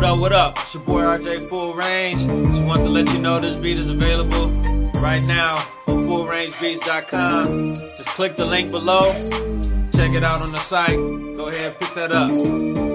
What up, what up? It's your boy RJ Full Range. Just want to let you know this beat is available right now on fullrangebeats.com. Just click the link below. Check it out on the site. Go ahead, pick that up.